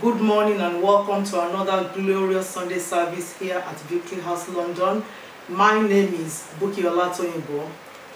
Good morning and welcome to another glorious Sunday service here at Victory House, London. My name is Buki Olatoyinbo.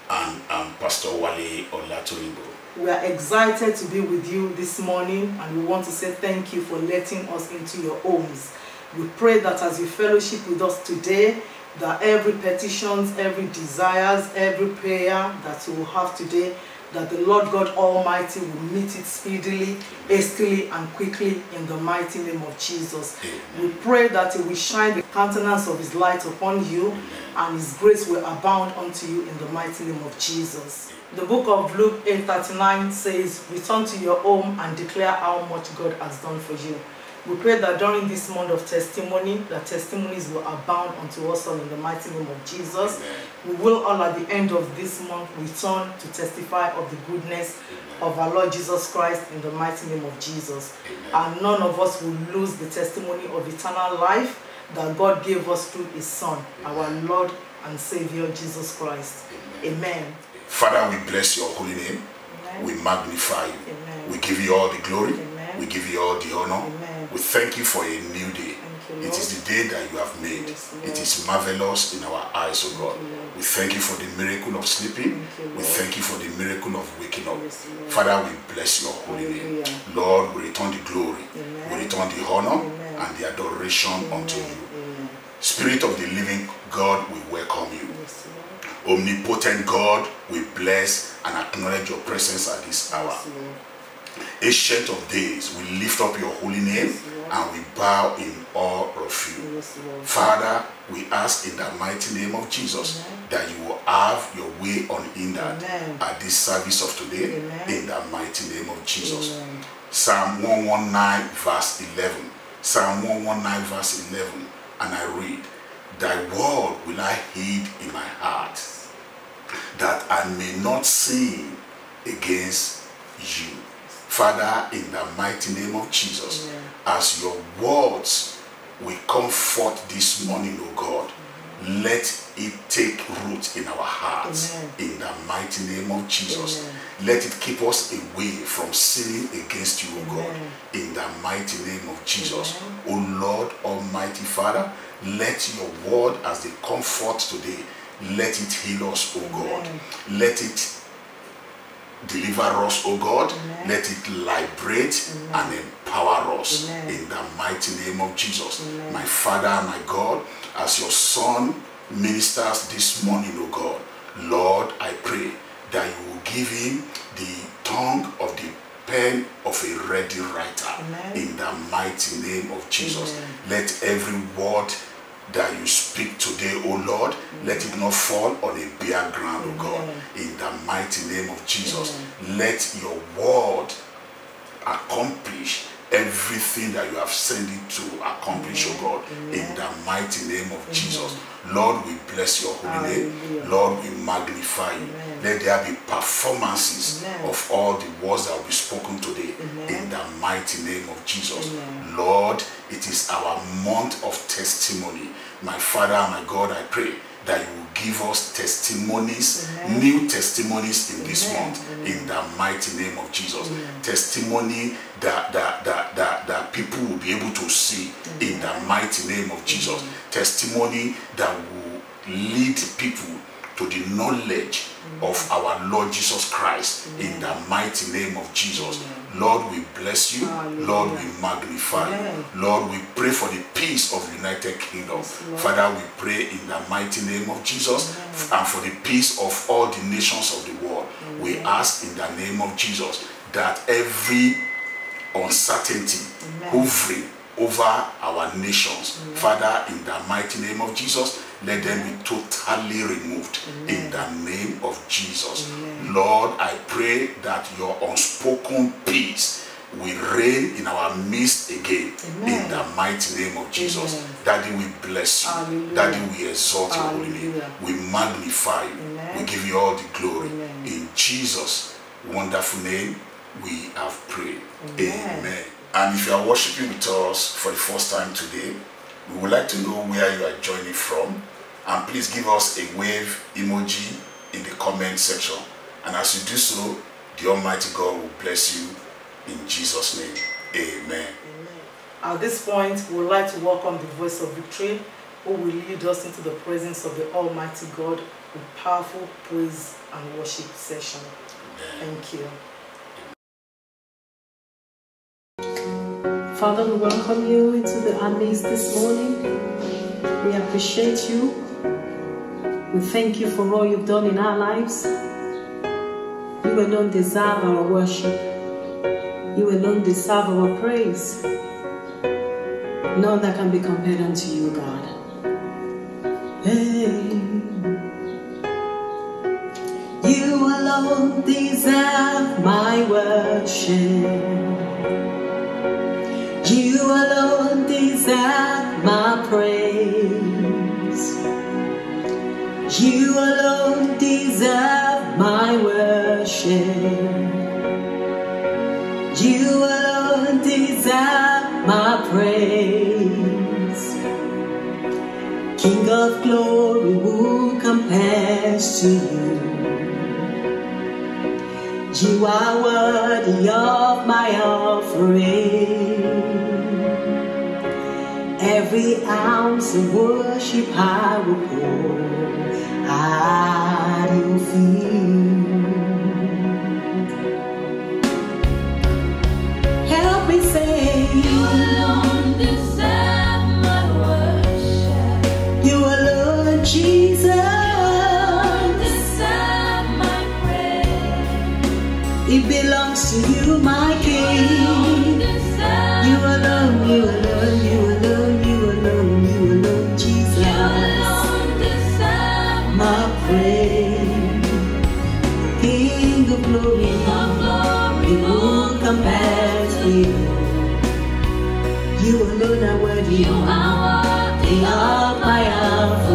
and I'm Pastor Wale Olatoyinbo. We are excited to be with you this morning and we want to say thank you for letting us into your homes. We pray that as you fellowship with us today, that every petitions, every desires, every prayer that you will have today, that the Lord God Almighty will meet it speedily, hastily, and quickly in the mighty name of Jesus. We pray that He will shine the countenance of His light upon you and His grace will abound unto you in the mighty name of Jesus. The book of Luke 8:39 says, Return to your home and declare how much God has done for you. We pray that during this month of testimony, that testimonies will abound unto us all in the mighty name of Jesus. We will all at the end of this month return to testify of the goodness of our Lord Jesus Christ in the mighty name of Jesus. And none of us will lose the testimony of eternal life that God gave us through His Son, our Lord and Savior Jesus Christ. Amen. Father, we bless your holy name. Amen. We magnify you. Amen. We give you all the glory. Amen. We give you all the honor. Amen. We thank you for a new day. It is the day that you have made. It is marvelous in our eyes, O God. you, We thank you for the miracle of sleeping. We thank you for the miracle of waking up. Father, we bless your holy name. Lord, we return the glory. We return the honor and the adoration unto you. Spirit of the living God, we welcome you. Omnipotent God, we bless and acknowledge your presence at this hour. Ancient of days, we lift up your holy name. And we bow in awe of you. Yes, Father, we ask in the mighty name of Jesus Amen. that you will have your way on unhindered Amen. at this service of today Amen. in the mighty name of Jesus. Psalm 119 verse 11. Psalm 119 verse 11. And I read, Thy word will I hid in my heart, that I may not sin against you. Father, in the mighty name of Jesus, Amen. As your words will come forth this morning, O God, let it take root in our hearts. Amen. In the mighty name of Jesus. Amen. Let it keep us away from sinning against you, O God. Amen. In the mighty name of Jesus. O Lord Almighty Father, let your word as they come forth today, let it heal us, O God. Let it deliver us, O God. Amen. Let it liberate Amen. and empower us Amen. in the mighty name of Jesus. My Father, my God, as your Son ministers this morning, O God, Lord, I pray that you will give him the tongue of the pen of a ready writer in the mighty name of Jesus. Let every word that you speak today, O Lord, let it not fall on a bare ground, O God. In the mighty name of Jesus, let your word accomplish everything that you have sent it to accomplish, O God, in the mighty name of Jesus. Lord, we bless your holy name. Lord, we magnify you. Amen. Let there be performances Amen. of all the words that will be spoken today Amen. in the mighty name of Jesus. Lord, it is our month of testimony. My Father, my God, I pray that you will give us testimonies, Amen. new testimonies in this Amen. month, in the mighty name of Jesus. Testimony that, that, that, that, that people will be able to see in the mighty name of Jesus. Testimony that will lead people to the knowledge of our Lord Jesus Christ in the mighty name of Jesus. Lord, we bless you. Hallelujah. Lord, we magnify Amen. you. Lord, we pray for the peace of the United Kingdom. Yes, Father, we pray in the mighty name of Jesus and for the peace of all the nations of the world. We ask in the name of Jesus that every uncertainty hovering over our nations, Father, in the mighty name of Jesus, let them be totally removed in the name of Jesus. Lord, I pray that your unspoken peace will reign in our midst again in the mighty name of Jesus. Amen. Daddy, we bless you. Hallelujah. Daddy, we exalt your holy name. We magnify you. Amen. We give you all the glory. Amen. In Jesus' wonderful name, we have prayed. Amen. Amen. And if you are worshiping with us for the first time today, we would like to know where you are joining from. And please give us a wave emoji in the comment section. And as you do so, the Almighty God will bless you in Jesus' name. Amen. At this point, we would like to welcome the voice of victory who will lead us into the presence of the Almighty God with powerful praise and worship session. Thank you. Father, we welcome you into the hour this morning. We appreciate you. We thank you for all you've done in our lives. You alone deserve our worship. You alone deserve our praise. None that can be compared unto you, God. Hey. You alone deserve my worship. You alone deserve my praise. You alone deserve my worship. You alone deserve my praise. King of glory, who compares to you? You are worthy of my offering. Every ounce of worship I will pour at your feet. You are worthy of my.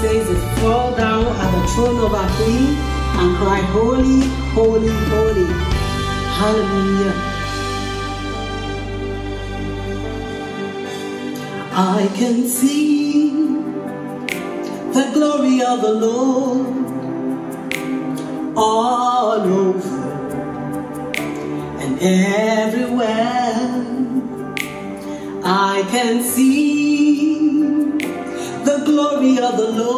says it, fall down at the throne of our King and cry, Holy, holy, holy. Hallelujah. I can see the glory of the Lord all over and everywhere. I can see dulu.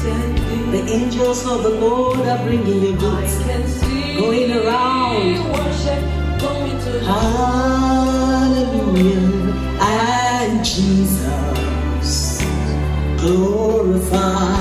The angels of the Lord are bringing you goods. Going around. Hallelujah. And Jesus glorified.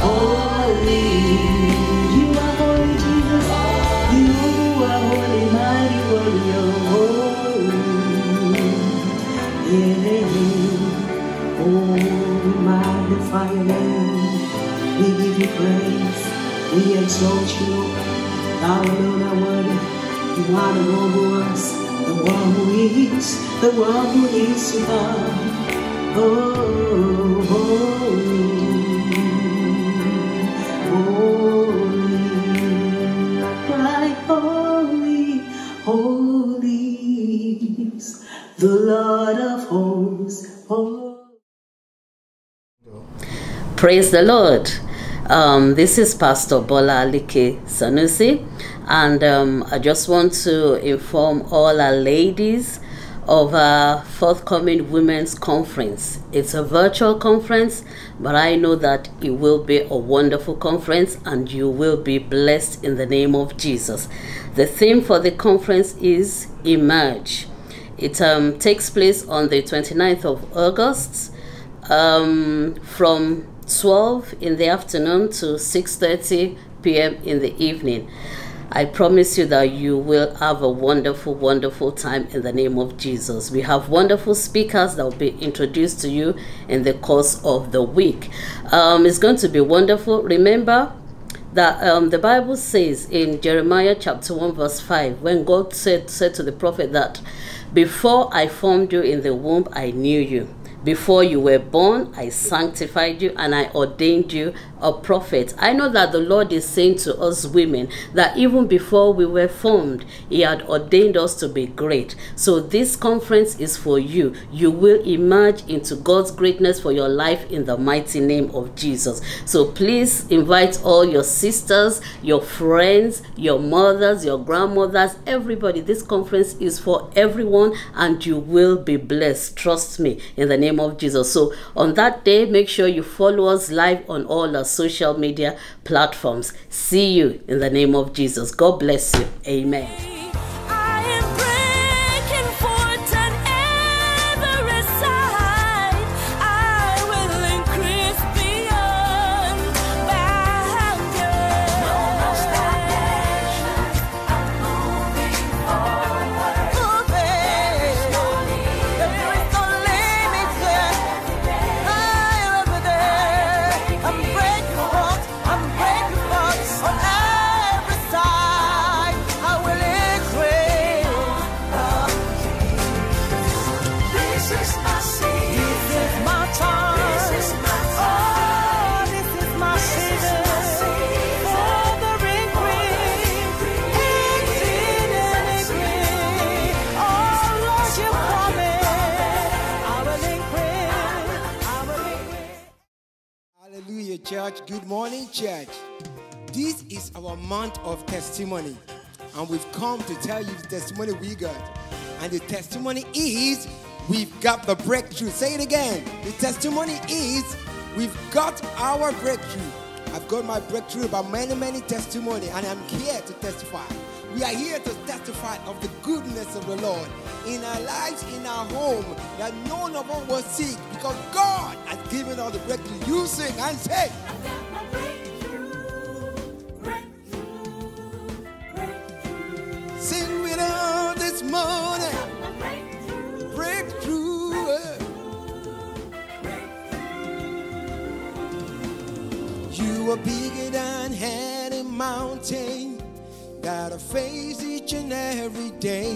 holy. You are holy, You are holy, mighty one. You're holy. Oh, magnify your. We give you praise. We exalt you. Thou alone are worthy. You are the one who is, the one who is, the one who is to come. oh. oh, oh. Praise the Lord. Um, this is Pastor Bola Leke Sanusi, and um, I just want to inform all our ladies of our forthcoming women's conference. It's a virtual conference, but I know that it will be a wonderful conference and you will be blessed in the name of Jesus. The theme for the conference is Emerge. It um, takes place on the 29th of August um, from 12 in the afternoon to 6:30 p.m. in the evening. I promise you that you will have a wonderful, wonderful time in the name of Jesus. We have wonderful speakers that will be introduced to you in the course of the week. Um, it's going to be wonderful. Remember, that um, the Bible says in Jeremiah chapter 1 verse 5 when God said said to the prophet that before I formed you in the womb I knew you before you were born I sanctified you and I ordained you a prophet I know that the Lord is saying to us women that even before we were formed he had ordained us to be great. So this conference is for you. You will emerge into God's greatness for your life in the mighty name of Jesus. So please invite all your sisters your friends your mothers your grandmothers everybody. This conference is for everyone and you will be blessed. Trust me in the name of Jesus. So on that day make sure you follow us live on all our social media platforms. See you in the name of Jesus. God bless you. Amen Church. Good morning, church. This is our month of testimony, and we've come to tell you the testimony we got. And the testimony is we've got the breakthrough. Say it again. The testimony is we've got our breakthrough. I've got my breakthrough about many, many testimony, and I'm here to testify. We are here to testify of the goodness of the Lord in our lives, in our home, that none of us was sick because God has given us the breakthrough. You sing and say, Sing that I face each and every day.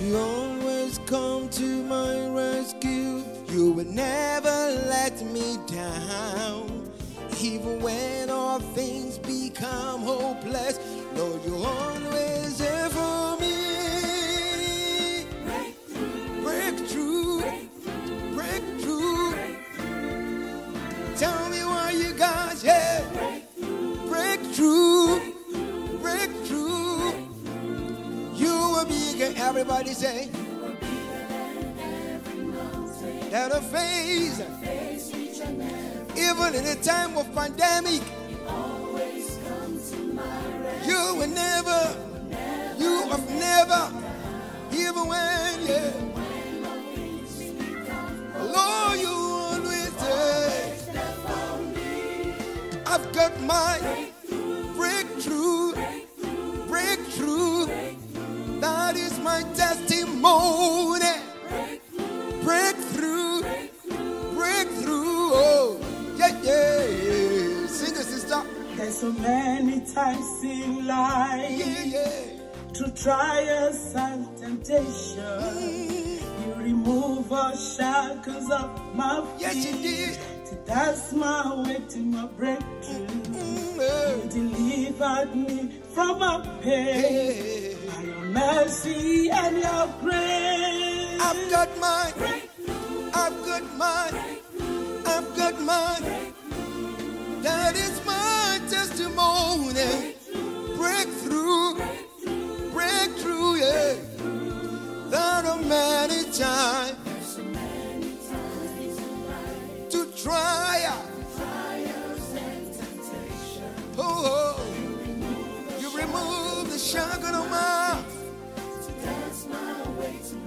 You always come to my rescue. You will never let me down. Even when all things become hopeless, Lord, you're always everybody say. That a face, even in a time of pandemic, you will never, you have never, even when, yeah. Lord, you always I've got my my testimony. Breakthrough, breakthrough. breakthrough. Oh, yeah, yeah. Sing it, sister. There's so many times in life Yeah, yeah. through trials and temptation. You remove all shackles of my feet. Yes, you did. That's my way to my breakthrough. Mm, You eh. delivered me from my pain. Hey. Mercy and your grace. I've got mine. I've got mine. I've got mine. That is my testimony. Breakthrough, breakthrough, Breakthrough yeah. There are many times to try. Oh, oh. you remove the shackle of my.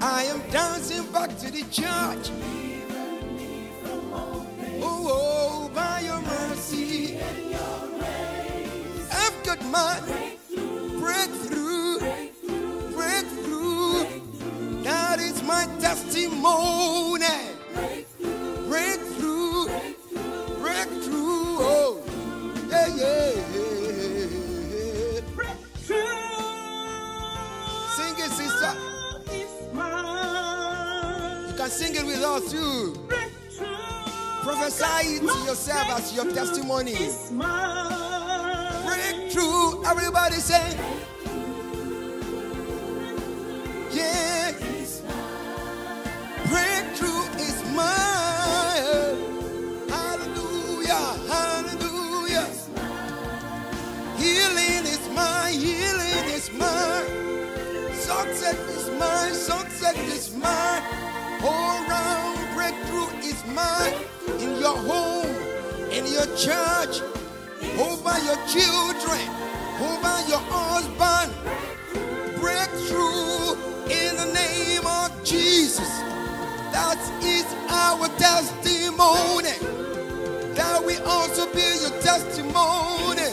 I am dancing back to the church. Oh, oh, by your mercy. I've got my breakthrough, breakthrough. That is my testimony. Breakthrough, breakthrough. Oh, yeah, yeah, yeah. Can sing it with us too. Prophesy it to yourself as your testimony. Breakthrough. Everybody say, Yeah. Breakthrough is mine. Hallelujah. Hallelujah. Healing is mine. Healing is mine. Success is mine. Success is mine. Mine. In your home, in your church, over your children, over your husband. Breakthrough in the name of Jesus. That is our testimony. That will also be your testimony.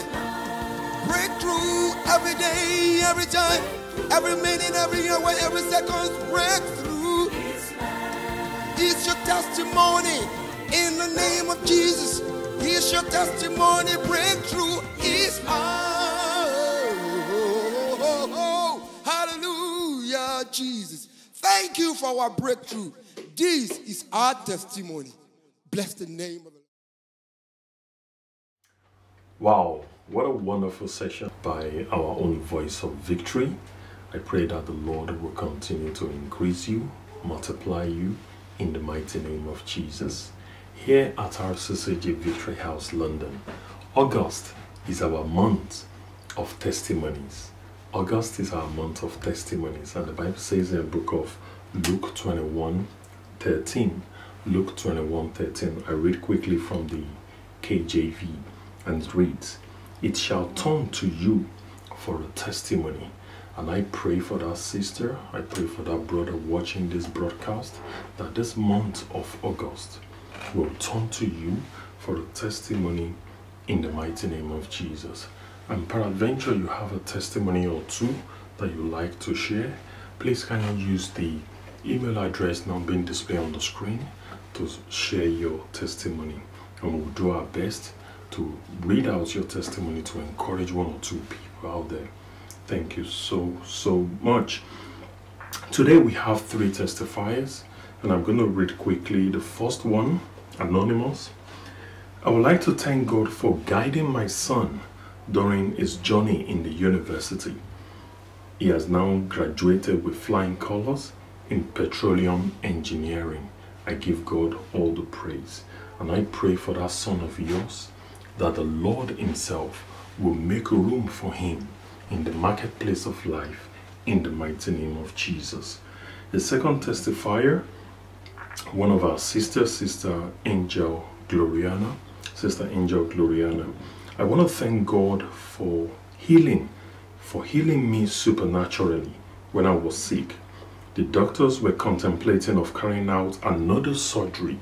Breakthrough every day, every time, every minute, every hour, every second. Breakthrough is your testimony in the name of Jesus. Here's your testimony. Breakthrough is ours. Hallelujah, Jesus. Thank you for our breakthrough. This is our testimony. Bless the name of the Lord. Wow, what a wonderful session by our own voice of victory. I pray that the Lord will continue to increase you, multiply you in the mighty name of Jesus. Here at RCCG Victory House, London, August is our month of testimonies. August is our month of testimonies, and the Bible says in the book of Luke 21 13. Luke 21 13. I read quickly from the KJV and reads, It shall turn to you for a testimony. And I pray for that sister, I pray for that brother watching this broadcast, that this month of August will turn to you for a testimony in the mighty name of Jesus. And peradventure you have a testimony or two that you like to share, please you use the email address now being displayed on the screen to share your testimony. And we'll do our best to read out your testimony to encourage one or two people out there. Thank you so, so much. Today we have three testifiers, and I'm going to read quickly the first one, Anonymous. I would like to thank God for guiding my son during his journey in the university. He has now graduated with flying colors in petroleum engineering. I give God all the praise. And I pray for that son of yours that the Lord Himself will make room for him in the marketplace of life in the mighty name of Jesus. The second testifier, one of our sisters, Sister Angel Gloriana, Sister Angel Gloriana. I want to thank God for healing, for healing me supernaturally when I was sick. The doctors were contemplating of carrying out another surgery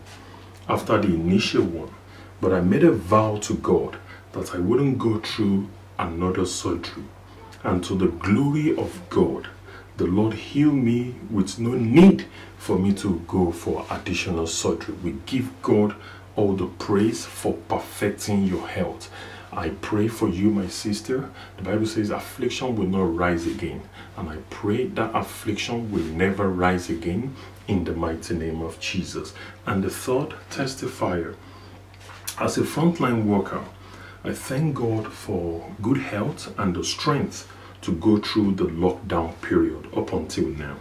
after the initial one, but I made a vow to God that I wouldn't go through another surgery. And to the glory of God, the Lord healed me with no need for me to go for additional surgery. We give God all the praise for perfecting your health. I pray for you, my sister. The Bible says affliction will not rise again. And I pray that affliction will never rise again in the mighty name of Jesus. And the third testifier, as a frontline worker, I thank God for good health and the strength to go through the lockdown period up until now.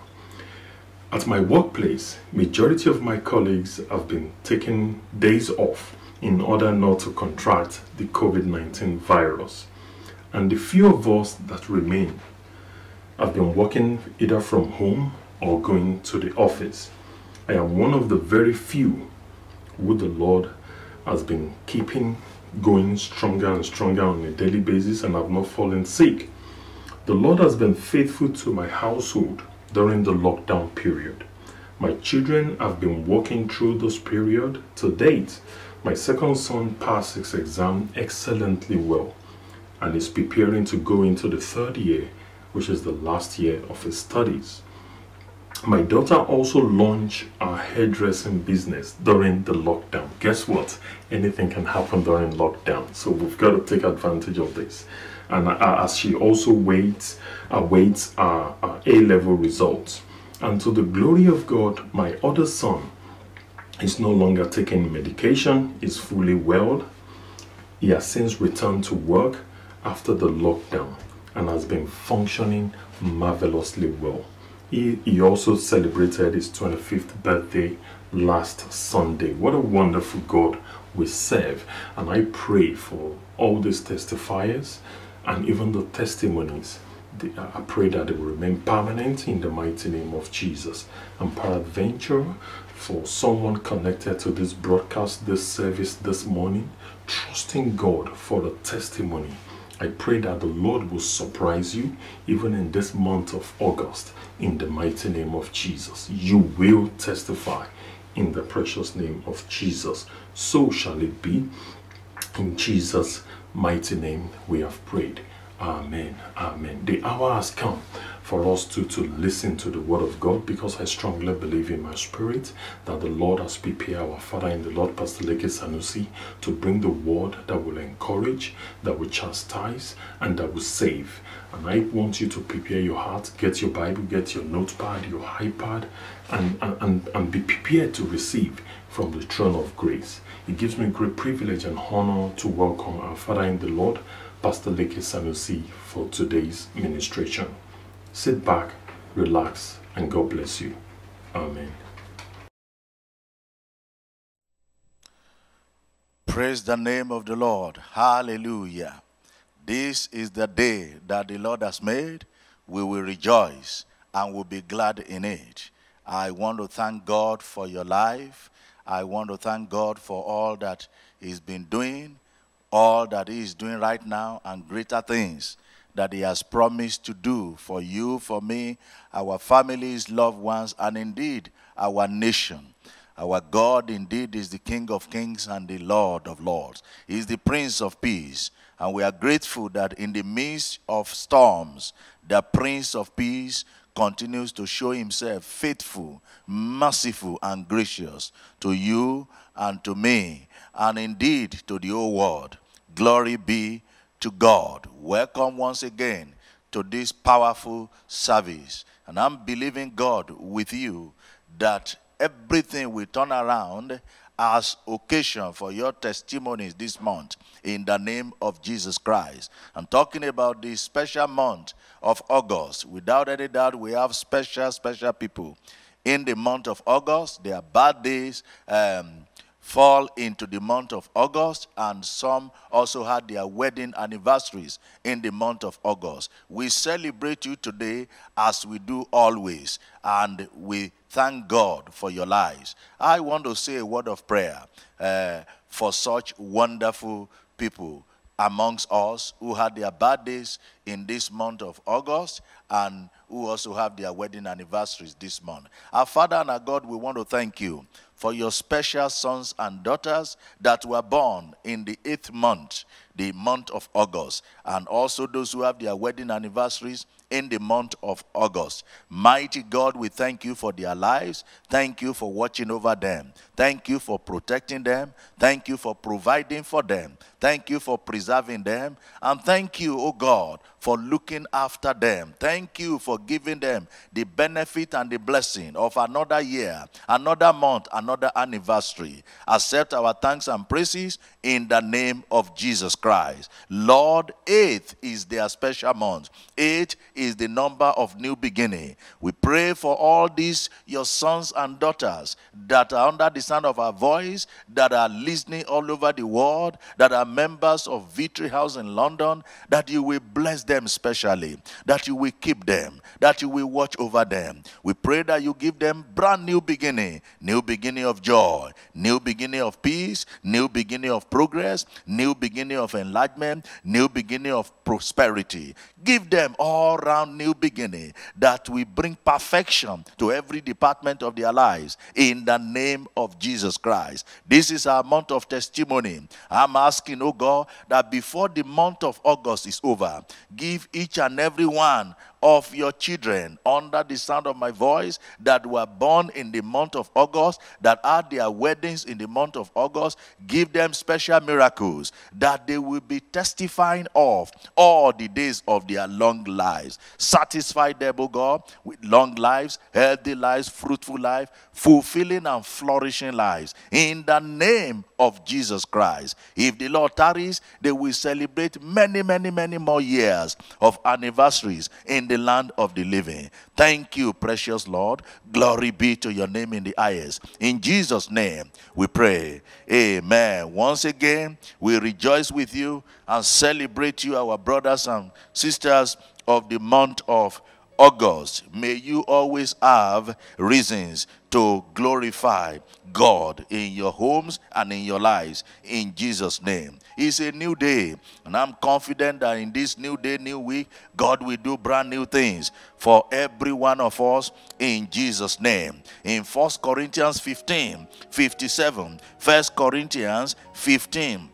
At my workplace, majority of my colleagues have been taking days off in order not to contract the COVID 19 virus. And the few of us that remain have been working either from home or going to the office. I am one of the very few who the Lord has been keeping going stronger and stronger on a daily basis and I've not fallen sick. The Lord has been faithful to my household during the lockdown period. My children have been working through this period to date. My second son passed his exam excellently well and is preparing to go into the third year, which is the last year of his studies. My daughter also launched a hairdressing business during the lockdown. Guess what? Anything can happen during lockdown, so we've got to take advantage of this. And uh, as she also waits, awaits uh, uh, A-level results, and to the glory of God, my other son is no longer taking medication, is fully well. He has since returned to work after the lockdown and has been functioning marvelously well. He, he also celebrated his 25th birthday last Sunday. What a wonderful God we serve. And I pray for all these testifiers and even the testimonies. I pray that they will remain permanent in the mighty name of Jesus. And peradventure, for someone connected to this broadcast, this service this morning, trusting God for the testimony. I pray that the Lord will surprise you even in this month of August in the mighty name of Jesus. You will testify in the precious name of Jesus. So shall it be. In Jesus' mighty name we have prayed. Amen. Amen. The hour has come for us to, to listen to the word of God because I strongly believe in my spirit that the Lord has prepared our Father in the Lord, Pastor Leke Sanusi, to bring the word that will encourage, that will chastise, and that will save. And I want you to prepare your heart, get your Bible, get your notepad, your iPad, and, and, and, be prepared to receive from the throne of grace. It gives me great privilege and honor to welcome our Father in the Lord, Pastor Leke Sanusi, for today's ministration. Sit back, relax, and God bless you. Amen. Praise the name of the Lord. Hallelujah. This is the day that the Lord has made. We will rejoice and will be glad in it. I want to thank God for your life. I want to thank God for all that He's been doing, all that He is doing right now, and greater things that He has promised to do for you, for me, our families, loved ones, and indeed our nation. Our God indeed is the King of kings and the Lord of lords. He is the Prince of peace. And we are grateful that in the midst of storms, the Prince of peace continues to show himself faithful, merciful, and gracious to you and to me, and indeed to the whole world. Glory be to God. Welcome once again to this powerful service. And I'm believing God with you that everything will turn around as occasion for your testimonies this month in the name of Jesus Christ. I'm talking about this special month of August. Without any doubt, we have special, special people in the month of August. Their birthdays um, fall into the month of August, and some also had their wedding anniversaries in the month of August. We celebrate you today as we do always, and we thank God for your lives. I want to say a word of prayer uh, for such wonderful people amongst us who had their birthdays in this month of August and who also have their wedding anniversaries this month. Our Father and our God, we want to thank you for your special sons and daughters that were born in the eighth month, the month of August, and also those who have their wedding anniversaries in the month of August. Mighty God, we thank you for their lives. Thank you for watching over them. Thank you for protecting them. Thank you for providing for them. Thank you for preserving them. And thank you, oh God, for looking after them. Thank you for giving them the benefit and the blessing of another year, another month, another anniversary. Accept our thanks and praises in the name of Jesus Christ. Lord, eighth is their special month. Eight is the number of new beginning. We pray for all these, your sons and daughters that are under the sound of our voice, that are listening all over the world, that are members of Victory House in London, that you will bless them specially, that you will keep them, that you will watch over them. We pray that you give them brand new beginning, new beginning of joy, new beginning of peace, new beginning of progress, new beginning of enlargement, new beginning of prosperity. Give them all round new beginning that we bring perfection to every department of their lives in the name of Jesus Christ. This is our month of testimony. I'm asking, oh God, that before the month of August is over, give each and every one of your children under the sound of my voice that were born in the month of August, that had their weddings in the month of August, give them special miracles that they will be testifying of all the days of their long lives. Satisfy them, O God, with long lives, healthy lives, fruitful life, fulfilling and flourishing lives. In the name of Jesus Christ. If the Lord tarries, they will celebrate many, many, many more years of anniversaries in the land of the living. Thank you, precious Lord. Glory be to your name in the highest. In Jesus' name we pray. Amen. Once again, we rejoice with you and celebrate you, our brothers and sisters of the month of August. May you always have reasons to glorify God in your homes and in your lives in Jesus' name. It's a new day, and I'm confident that in this new day, new week, God will do brand new things for every one of us in Jesus' name. In 1 Corinthians 15 57, 1 Corinthians 15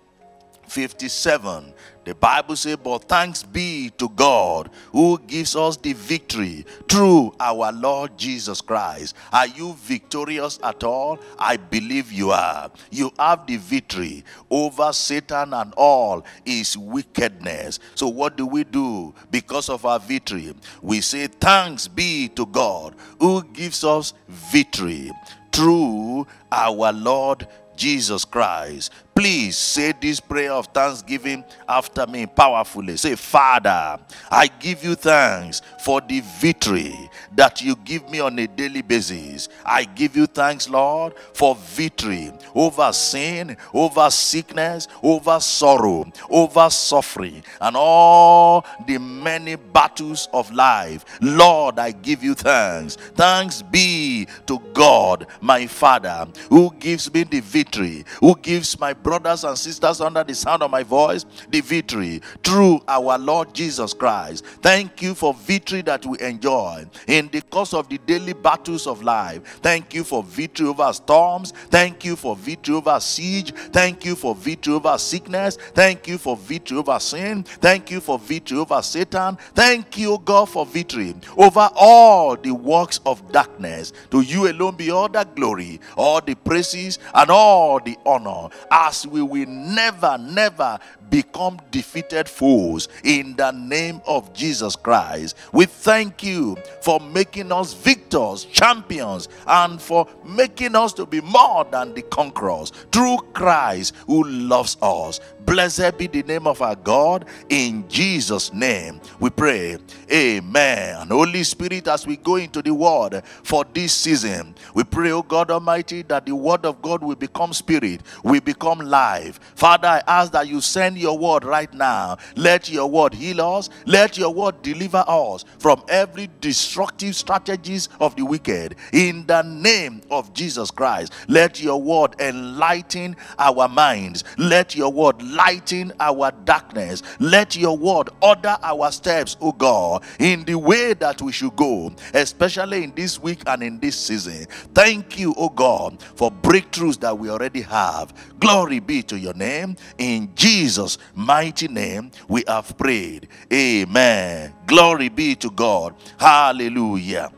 57. The Bible says, But thanks be to God who gives us the victory through our Lord Jesus Christ. Are you victorious at all? I believe you are. You have the victory over Satan and all his wickedness. So, what do we do because of our victory? We say, Thanks be to God who gives us victory through our Lord Jesus Christ. Please say this prayer of thanksgiving after me powerfully. Say, Father, I give you thanks for the victory that you give me on a daily basis. I give you thanks, Lord, for victory over sin, over sickness, over sorrow, over suffering, and all the many battles of life. Lord, I give you thanks. Thanks be to God, my Father, who gives me the victory, who gives my brothers and sisters under the sound of my voice the victory through our Lord Jesus Christ. Thank you for victory that we enjoy in the course of the daily battles of life. Thank you for victory over storms. Thank you for victory over siege. Thank you for victory over sickness. Thank you for victory over sin. Thank you for victory over Satan. Thank you, God, for victory over all the works of darkness. To you alone be all the glory, all the praises, and all the honor. As we will never, never become defeated foes in the name of Jesus Christ. We thank you for making us victors, champions, and for making us to be more than the conquerors through Christ who loves us. Blessed be the name of our God. In Jesus' name we pray. Amen. Holy Spirit, as we go into the word for this season, we pray, oh God Almighty, that the word of God will become spirit, will become life. Father, I ask that you send your word right now. Let your word heal us. Let your word deliver us from every destructive strategies of the wicked. In the name of Jesus Christ, let your word enlighten our minds. Let your word lighten our darkness. Let your word order our steps, O God, in the way that we should go, especially in this week and in this season. Thank you, O God, for breakthroughs that we already have. Glory be to your name. In Jesus' mighty name, we have prayed. Amen. Glory be to God. Hallelujah.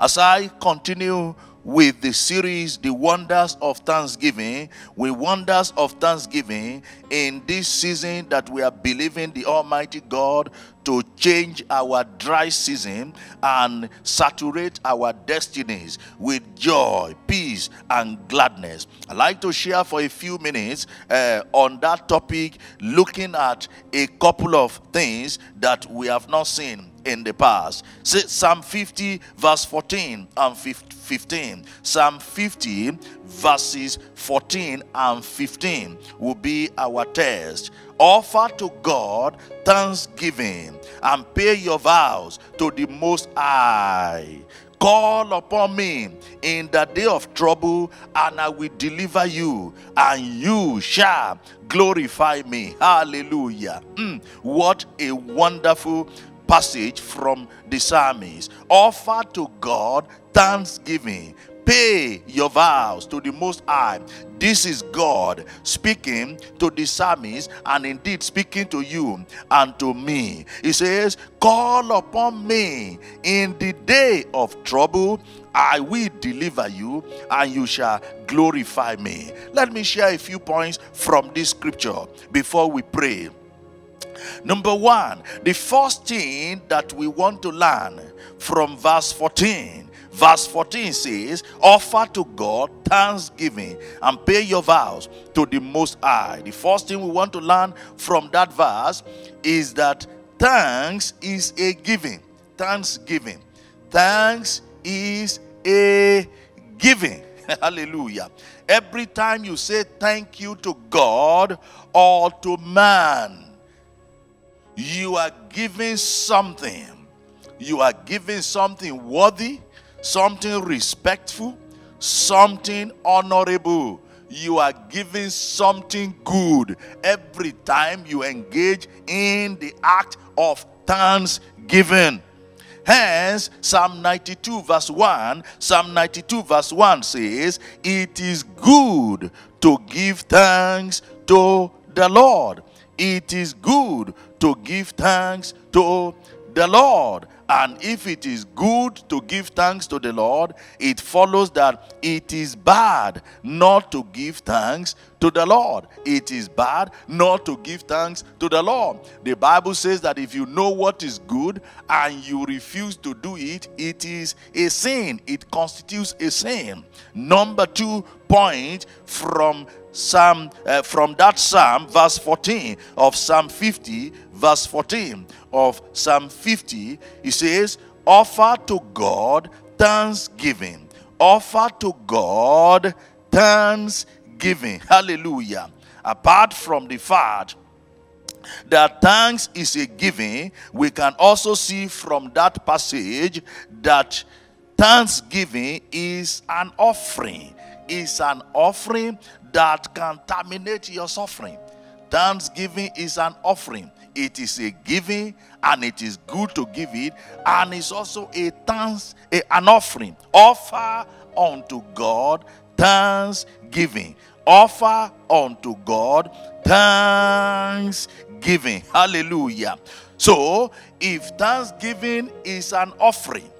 As I continue with the series The Wonders of Thanksgiving, with wonders of Thanksgiving in this season that we are believing the Almighty God to change our dry season and saturate our destinies with joy, peace, and gladness. I'd like to share for a few minutes uh, on that topic, looking at a couple of things that we have not seen in the past. Say Psalm 50, verse 14 and 15. Psalm 50, verses 14 and 15 will be our test. Offer to God thanksgiving and pay your vows to the Most High. Call upon me in the day of trouble, and I will deliver you, and you shall glorify me. Hallelujah. Mm, what a wonderful passage from the psalmist. Offer to God thanksgiving. Pay your vows to the Most High. This is God speaking to the psalmist and indeed speaking to you and to me. He says, Call upon me in the day of trouble. I will deliver you and you shall glorify me. Let me share a few points from this scripture before we pray. Number one, the first thing that we want to learn from verse 14 Verse 14 says, Offer to God thanksgiving and pay your vows to the Most High. The first thing we want to learn from that verse is that thanks is a giving. Thanksgiving. Thanks is a giving. Hallelujah. Every time you say thank you to God or to man, you are giving something. You are giving something worthy something respectful, something honorable. You are giving something good every time you engage in the act of thanksgiving. Hence, Psalm 92, verse 1, Psalm 92, verse 1 says, It is good to give thanks to the Lord. It is good to give thanks to the Lord. And if it is good to give thanks to the Lord, it follows that it is bad not to give thanks to the Lord. It is bad not to give thanks to the Lord. The Bible says that if you know what is good and you refuse to do it, it is a sin. It constitutes a sin. Number two point from Psalm uh, from that Psalm, verse 14 of Psalm 50, verse 14 of Psalm 50, he says, Offer to God thanksgiving. Offer to God thanksgiving. Hallelujah. Apart from the fact that thanks is a giving, we can also see from that passage that thanksgiving is an offering. Is an offering that can terminate your suffering. Thanksgiving is an offering. It is a giving and it is good to give it and it's also a thanks a, an offering. Offer unto God thanksgiving. Offer unto God thanksgiving. Hallelujah. So, if thanksgiving is an offering,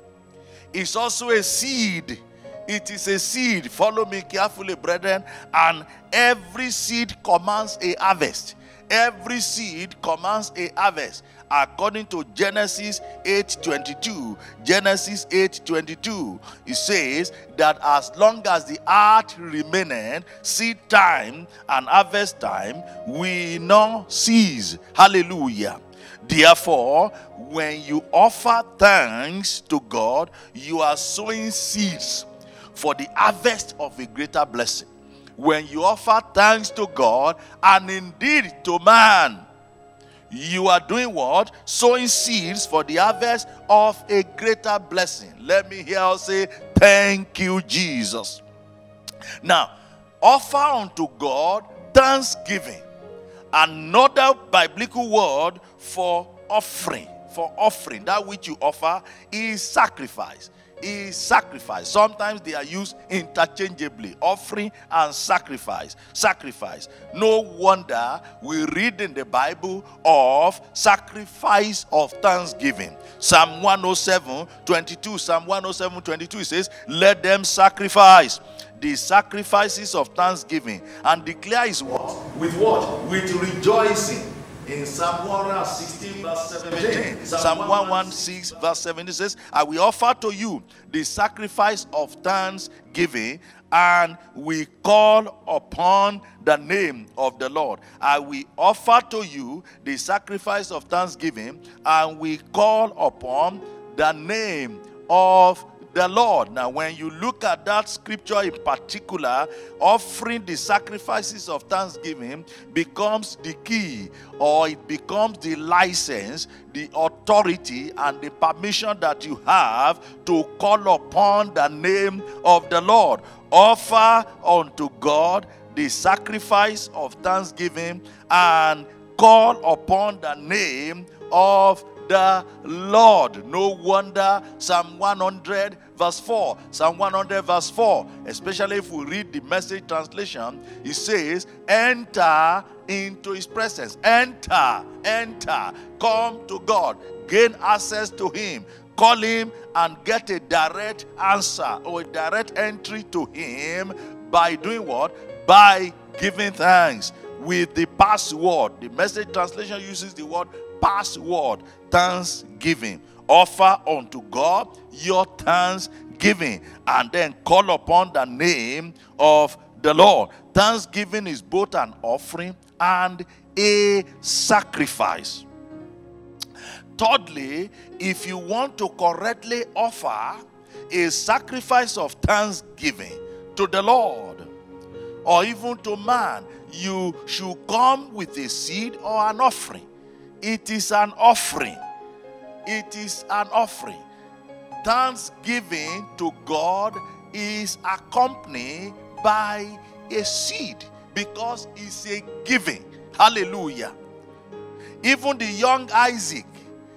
it's also a seed it is a seed. Follow me carefully, brethren. And every seed commands a harvest. Every seed commands a harvest. According to Genesis 8:22, Genesis 8:22, it says that as long as the earth remaineth, seed time and harvest time will not cease. Hallelujah. Therefore, when you offer thanks to God, you are sowing seeds for the harvest of a greater blessing. When you offer thanks to God and indeed to man, you are doing what? Sowing seeds for the harvest of a greater blessing. Let me hear you say, Thank you, Jesus. Now, offer unto God thanksgiving. Another biblical word for offering, for offering, that which you offer is sacrifice is sacrifice. Sometimes they are used interchangeably offering and sacrifice. Sacrifice. No wonder we read in the Bible of sacrifice of thanksgiving. Psalm 107 22. Psalm 107 22 it says, Let them sacrifice the sacrifices of thanksgiving and declare his what? With what? With rejoicing. In Psalm 116, verse 17, Psalm 116, verse 17 says, I will offer to you the sacrifice of thanksgiving, and we call upon the name of the Lord. I will offer to you the sacrifice of thanksgiving, and we call upon the name of the Lord. Now, when you look at that scripture in particular, offering the sacrifices of thanksgiving becomes the key or it becomes the license, the authority, and the permission that you have to call upon the name of the Lord. Offer unto God the sacrifice of thanksgiving and call upon the name of the Lord. No wonder Psalm 100 verse 4. Psalm 100 verse 4. Especially if we read the message translation, it says, Enter into his presence. Enter, enter. Come to God. Gain access to him. Call him and get a direct answer or a direct entry to him by doing what? By giving thanks with the password. The message translation uses the word password thanksgiving. Offer unto God your thanksgiving and then call upon the name of the Lord. Thanksgiving is both an offering and a sacrifice. Thirdly, if you want to correctly offer a sacrifice of thanksgiving to the Lord or even to man, you should come with a seed or an offering. It is an offering. It is an offering. Thanksgiving to God is accompanied by a seed because it's a giving. Hallelujah. Even the young Isaac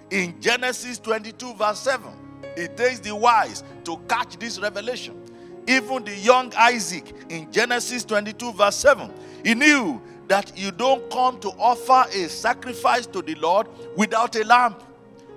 in Genesis 22, verse 7, it takes the wise to catch this revelation. Even the young Isaac in Genesis 22, verse 7, he knew that you don't come to offer a sacrifice to the Lord without a lamb.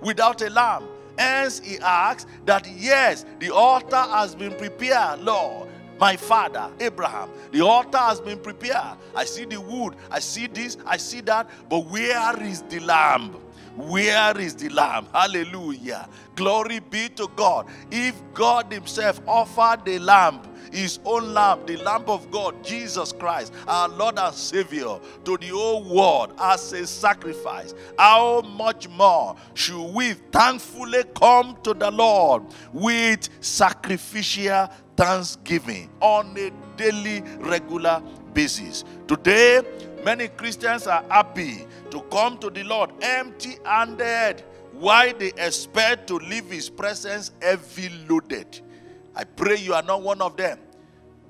Without a lamb. Hence, he asks that yes, the altar has been prepared, Lord. My father, Abraham, the altar has been prepared. I see the wood, I see this, I see that, but where is the lamb? Where is the lamb? Hallelujah. Glory be to God. If God Himself offered the lamb, his own lamb, the lamb of God, Jesus Christ, our Lord and Savior, to the whole world as a sacrifice. How much more should we thankfully come to the Lord with sacrificial thanksgiving on a daily, regular basis? Today, many Christians are happy to come to the Lord empty handed. Why they expect to leave His presence heavy loaded? I pray you are not one of them.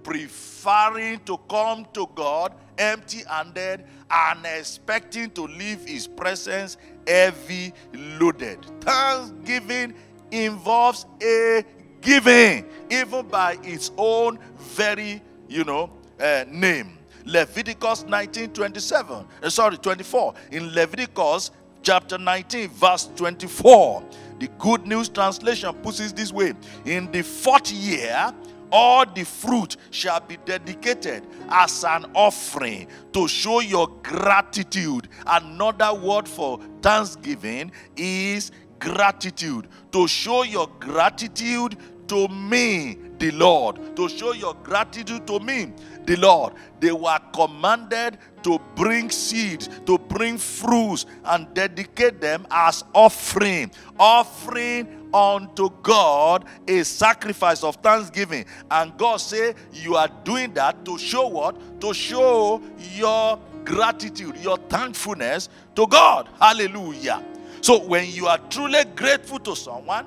Preferring to come to God empty handed and expecting to leave His presence heavy loaded. Thanksgiving involves a giving, even by its own very, you know, uh, name. Leviticus 19 27, uh, sorry, 24. In Leviticus chapter 19, verse 24. The Good News Translation puts it this way In the fourth year, all the fruit shall be dedicated as an offering to show your gratitude. Another word for thanksgiving is gratitude. To show your gratitude to me, the Lord. To show your gratitude to me, the Lord. They were commanded to bring seeds, to bring fruits, and dedicate them as offering. Offering unto God a sacrifice of thanksgiving. And God say, You are doing that to show what? To show your gratitude, your thankfulness to God. Hallelujah. So when you are truly grateful to someone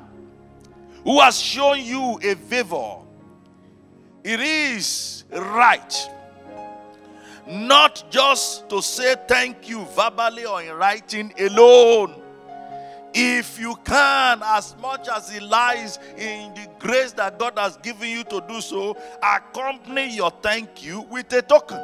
who has shown you a favor, it is right not just to say thank you verbally or in writing alone. If you can, as much as it lies in the grace that God has given you to do so, accompany your thank you with a token.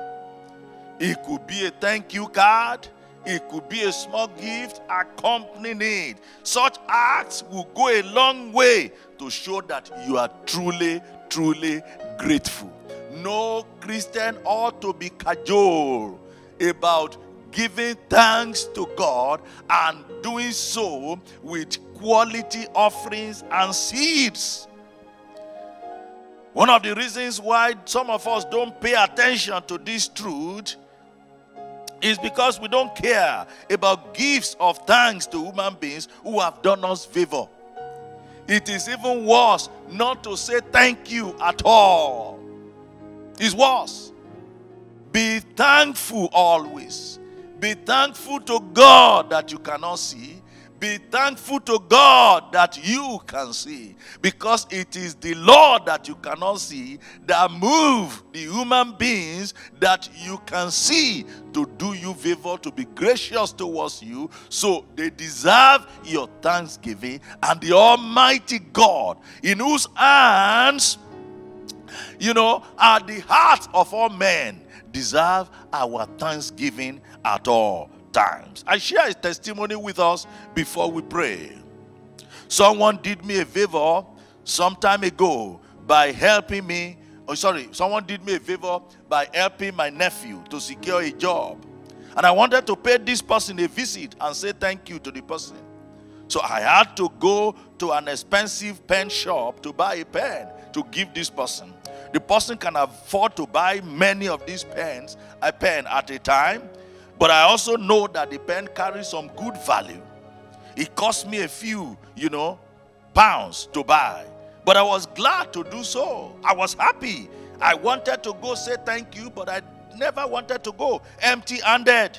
It could be a thank you card. It could be a small gift accompanying it. Such acts will go a long way to show that you are truly, truly grateful. No Christian ought to be cajole about giving thanks to God and doing so with quality offerings and seeds. One of the reasons why some of us don't pay attention to this truth is because we don't care about gifts of thanks to human beings who have done us favor. It is even worse not to say thank you at all. It's worse. Be thankful always. Be thankful to God that you cannot see. Be thankful to God that you can see. Because it is the Lord that you cannot see that move the human beings that you can see to do you favor, to be gracious towards you. So they deserve your thanksgiving. And the Almighty God, in whose hands, you know, are the hearts of all men, deserve our thanksgiving at all times. I share his testimony with us before we pray. Someone did me a favor some time ago by helping me. Oh, sorry, someone did me a favor by helping my nephew to secure a job. And I wanted to pay this person a visit and say thank you to the person. So I had to go to an expensive pen shop to buy a pen to give this person. The person can afford to buy many of these pens, a pen at a time, but I also know that the pen carries some good value. It cost me a few, you know, pounds to buy. But I was glad to do so. I was happy. I wanted to go say thank you, but I never wanted to go empty handed.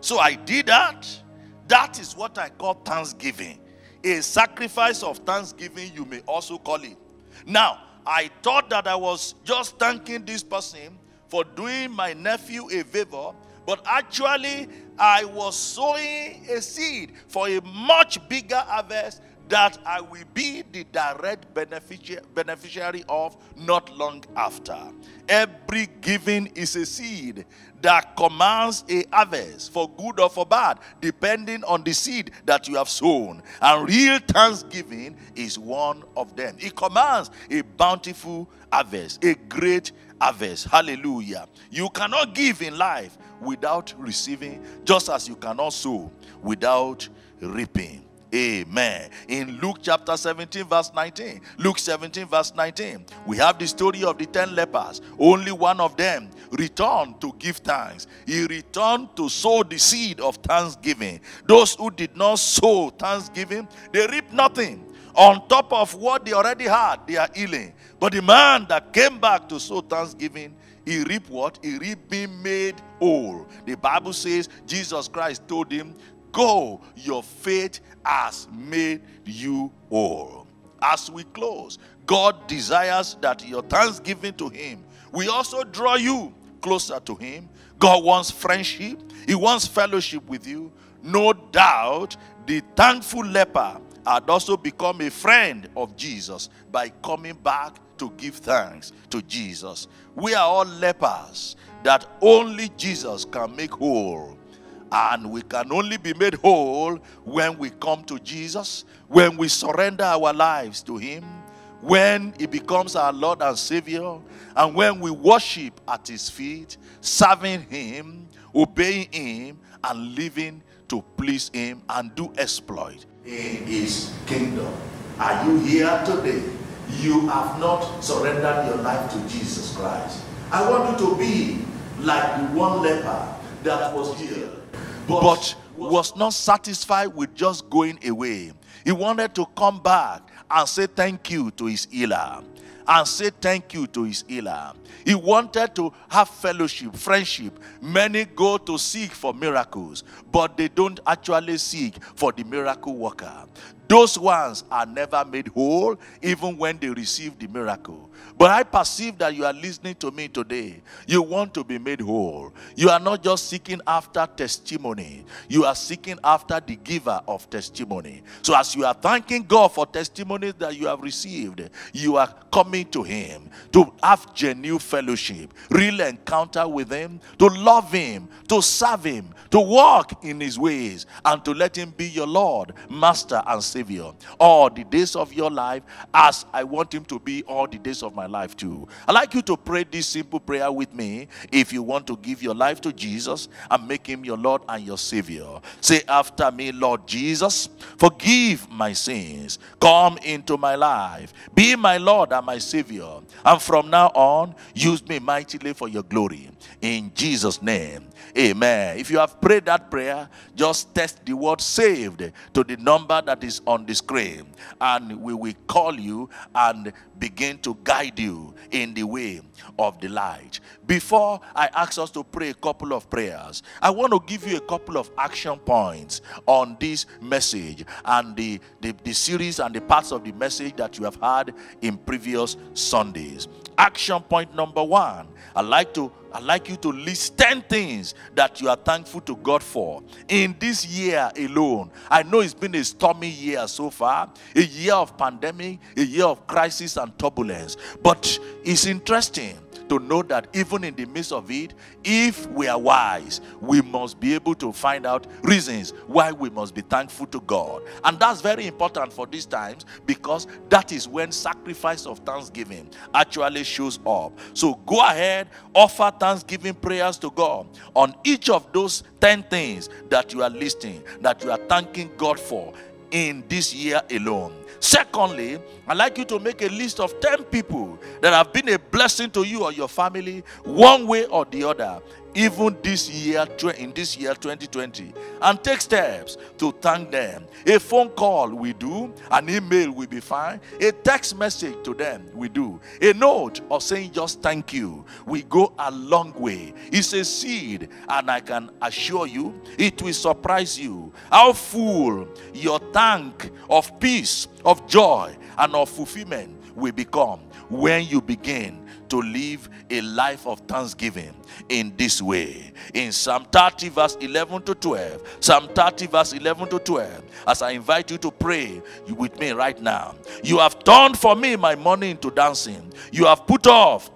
So I did that. That is what I call thanksgiving. A sacrifice of thanksgiving, you may also call it. Now, I thought that I was just thanking this person for doing my nephew a favor, but actually, I was sowing a seed for a much bigger harvest that I will be the direct beneficiary of not long after. Every giving is a seed that commands a harvest for good or for bad, depending on the seed that you have sown. And real thanksgiving is one of them. It commands a bountiful harvest, a great harvest. Hallelujah. You cannot give in life without receiving, just as you cannot sow without reaping. Amen. In Luke chapter 17, verse 19, Luke 17, verse 19, we have the story of the 10 lepers. Only one of them returned to give thanks. He returned to sow the seed of thanksgiving. Those who did not sow thanksgiving, they reap nothing. On top of what they already had, they are healing. But the man that came back to sow thanksgiving, he reaped what? He reaped being made whole. The Bible says Jesus Christ told him, Go, your faith has made you whole. As we close, God desires that your thanksgiving to Him we also draw you closer to Him. God wants friendship, He wants fellowship with you. No doubt, the thankful leper had also become a friend of Jesus by coming back to give thanks to Jesus. We are all lepers that only Jesus can make whole. And we can only be made whole when we come to Jesus, when we surrender our lives to Him, when He becomes our Lord and Savior, and when we worship at His feet, serving Him, obeying Him, and living to please Him and do exploit in His kingdom. Are you here today? You have not surrendered your life to Jesus Christ. I want you to be like the one leper that was healed but was not satisfied with just going away. He wanted to come back and say thank you to his healer. And say thank you to his healer. He wanted to have fellowship, friendship. Many go to seek for miracles, but they don't actually seek for the miracle worker. those ones are never made whole even when they receive the miracle. But I perceive that you are listening to me today. You want to be made whole. You are not just seeking after testimony, you are seeking after the giver of testimony. So, as you are thanking God for testimonies that you have received, you are coming to Him to have genuine fellowship, real encounter with Him, to love Him, to serve Him, to walk in His ways, and to let Him be your Lord, Master, and Savior all the days of your life, as I want Him to be all the days of my life too. I'd like you to pray this simple prayer with me if you want to give your life to Jesus and make Him your Lord and your Savior. Say after me, Lord Jesus, forgive my sins, come into my life, be my Lord and my Savior, and from now on, use me mightily for your glory. In Jesus' name. Amen. If you have prayed that prayer, just text the word saved to the number that is on the screen, and we will call you and begin to guide you in the way of the light. Before I ask us to pray a couple of prayers, I want to give you a couple of action points on this message and the, the, the series and the parts of the message that you have had in previous Sundays. Action point number one I like to I'd like you to list 10 things that you are thankful to God for in this year alone. I know it's been a stormy year so far, a year of pandemic, a year of crisis and turbulence. But it's interesting to know that even in the midst of it, if we are wise, we must be able to find out reasons why we must be thankful to God. And that's very important for these times because that is when sacrifice of thanksgiving actually shows up. So go ahead, offer thanksgiving prayers to God on each of those 10 things that you are listing, that you are thanking God for in this year alone. Secondly, I'd like you to make a list of 10 people that have been a blessing to you or your family, one way or the other, even this year, in this year 2020, and take steps to thank them. A phone call we do, an email will be fine, a text message to them we do, a note or saying just thank you. We go a long way. It's a seed, and I can assure you it will surprise you how full your tank of peace, of joy, and of fulfillment will become when you begin to live a life of thanksgiving in this way. In Psalm 30, verse 11 to 12, Psalm 30, verse 11 to 12, as I invite you to pray with me right now, you have turned for me my money into dancing, you have put off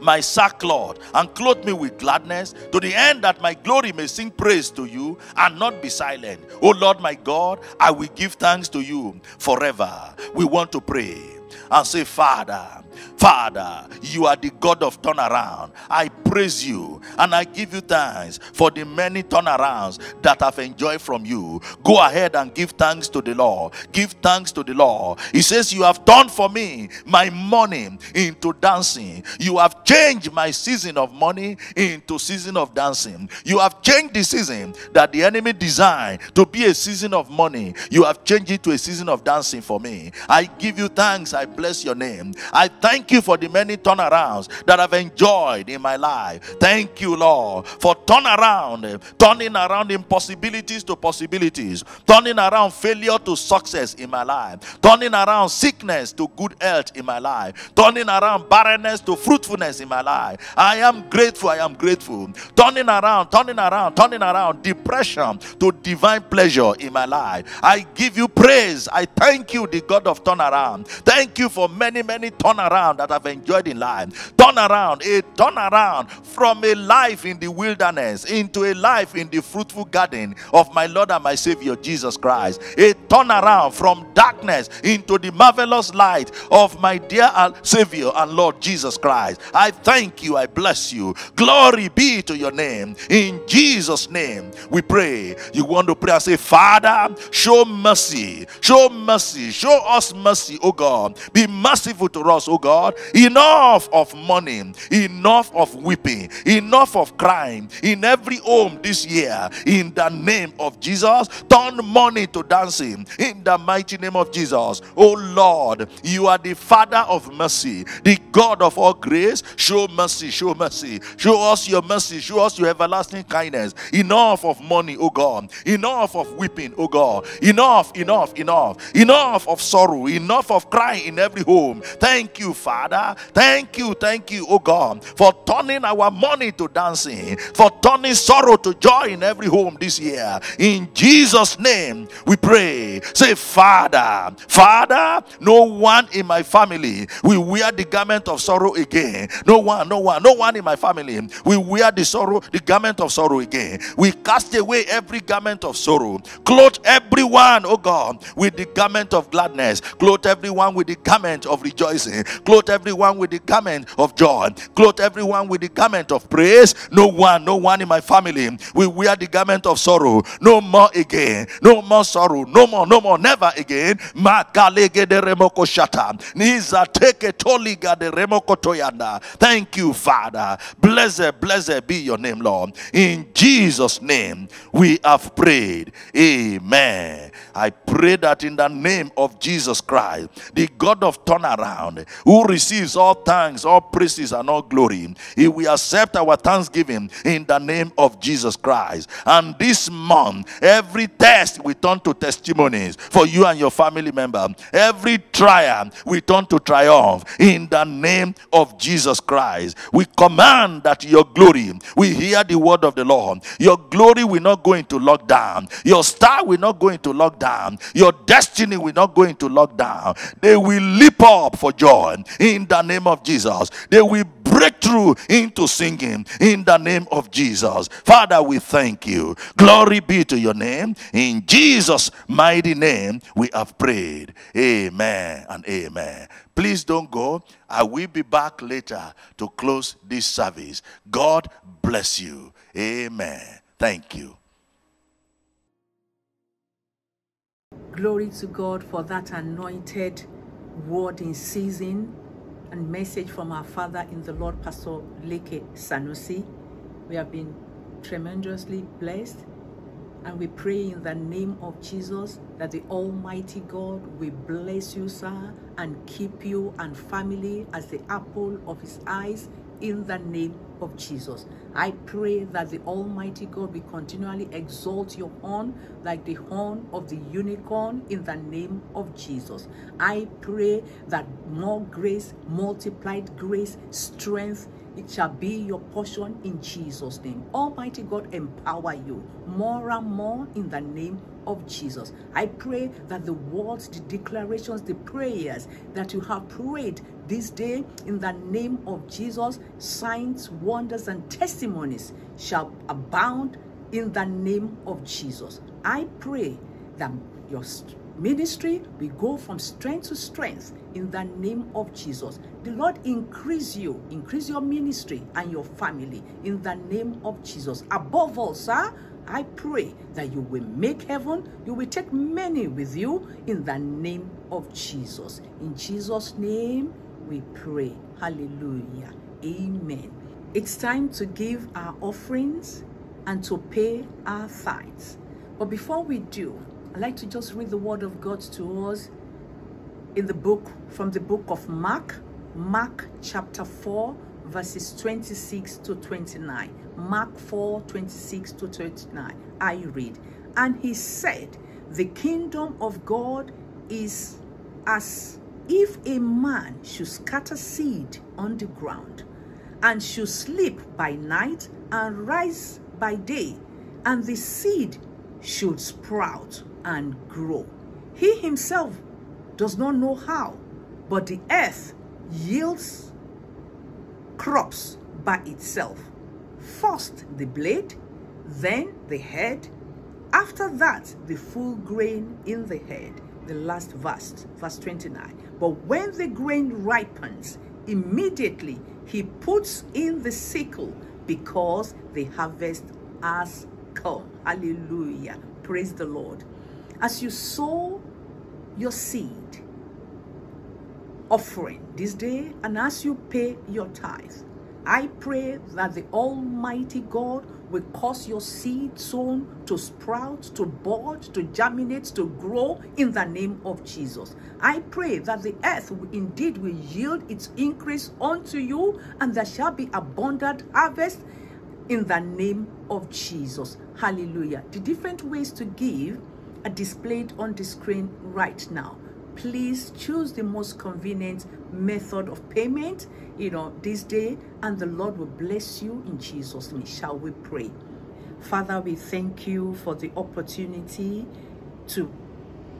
my sackcloth and clothe me with gladness to the end that my glory may sing praise to you and not be silent. Oh Lord my God, I will give thanks to you forever. We want to pray and say, Father, Father, you are the God of turnaround. I praise you and I give you thanks for the many turnarounds that I've enjoyed from you. Go ahead and give thanks to the Lord. Give thanks to the Lord. He says, You have turned for me my money into dancing. You have changed my season of money into season of dancing. You have changed the season that the enemy designed to be a season of money. You have changed it to a season of dancing for me. I give you thanks. I bless your name. I thank you for the many turnarounds that I've enjoyed in my life. Thank you, Lord, for turnaround, turning around impossibilities to possibilities, turning around failure to success in my life, turning around sickness to good health in my life, turning around barrenness to fruitfulness in my life. I am grateful. I am grateful. Turning around, turning around, turning around depression to divine pleasure in my life. I give you praise. I thank you, the God of turnaround. Thank you for many, many turnaround that I've enjoyed in life. Turn around, a turn around from a life in the wilderness into a life in the fruitful garden of my Lord and my Savior Jesus Christ. A turn around from darkness into the marvelous light of my dear Savior and Lord Jesus Christ. I thank you, I bless you. Glory be to your name. In Jesus' name, we pray. You want to pray and say, Father, show mercy, show mercy, show us mercy, oh God. Be merciful to us, oh God. Enough of mourning, enough of weeping, enough of crime in every home this year. In the name of Jesus, turn money to dancing. In the mighty name of Jesus. Oh Lord, you are the Father of mercy, the God of all grace. Show mercy, show mercy. Show us your mercy, show us your everlasting kindness. Enough of money, oh God. Enough of weeping, oh God. Enough, enough, enough. Enough of sorrow, enough of crying in every home. Thank you, Father. Thank you, thank you, oh God, for turning our money to dancing, for turning sorrow to joy in every home this year. In Jesus' name, we pray. Say, Father, Father, no one in my family will wear the garment of sorrow again. No one, no one, no one in my family will wear the sorrow, the garment of sorrow again. We cast away every garment of sorrow. Clothe everyone, oh God, with the garment of gladness. Clothe everyone with the garment of rejoicing. Clothe everyone with the garment of joy. Clothe everyone with the garment of praise. No one, no one in my family will wear the garment of sorrow. No more again. No more sorrow. No more, no more, never again. Thank you, Father. Blessed, blessed be your name, Lord. In Jesus' name, we have prayed. Amen. I pray that in the name of Jesus Christ, the God of turnaround, who receives all thanks, all praises, and all glory, He will accept our thanksgiving in the name of Jesus Christ. And this month, every test we turn to testimonies for you and your family member. Every trial we turn to triumph in the name of Jesus Christ. We command that your glory, we hear the word of the Lord. Your glory will not go into lockdown. Your star will not go into lockdown. Your destiny will not go into lockdown. They will leap up for joy in the name of Jesus. They will break through into singing in the name of Jesus. Father, we thank you. Glory be to your name. In Jesus' mighty name, we have prayed. Amen and amen. Please don't go. I will be back later to close this service. God bless you. Amen. Thank you. Glory to God for that anointed word in season and message from our Father in the Lord, Pastor Leke Sanusi. We have been tremendously blessed and we pray in the name of Jesus that the Almighty God will bless you, sir, and keep you and family as the apple of his eyes in the name of Jesus. I pray that the Almighty God will continually exalt your horn like the horn of the unicorn in the name of Jesus. I pray that more grace, multiplied grace, strength, it shall be your portion in Jesus' name. Almighty God, empower you more and more in the name of Jesus. I pray that the words, the declarations, the prayers that you have prayed this day in the name of Jesus, signs, wonders, and testimonies shall abound in the name of Jesus. I pray that your ministry will go from strength to strength in the name of Jesus. The Lord increase you, increase your ministry and your family in the name of Jesus. Above all, sir, I pray that you will make heaven, you will take many with you in the name of Jesus. In Jesus' name we pray. Hallelujah. Amen. It's time to give our offerings and to pay our tithes. But before we do, I'd like to just read the word of God to us in the book, from the book of Mark, Mark chapter 4, verses 26 to 29. Mark 4, 26 to 29. I read, And he said, The kingdom of God is as if a man should scatter seed on the ground, and should sleep by night and rise by day, and the seed should sprout and grow. He himself does not know how, but the earth yields crops by itself. First the blade, then the head, after that the full grain in the head. The last verse, verse 29. But when the grain ripens, immediately he puts in the sickle because the harvest has come. Hallelujah. Praise the Lord. As you sow your seed, offering this day and as you pay your tithe, I pray that the Almighty God will cause your seed sown to sprout, to bud, to germinate, to grow in the name of Jesus. I pray that the earth indeed will yield its increase unto you, and there shall be abundant harvest in the name of Jesus. Hallelujah. The different ways to give are displayed on the screen right now. Please choose the most convenient method of payment, you know, this day, and the Lord will bless you in Jesus' name. Shall we pray? Father, we thank you for the opportunity to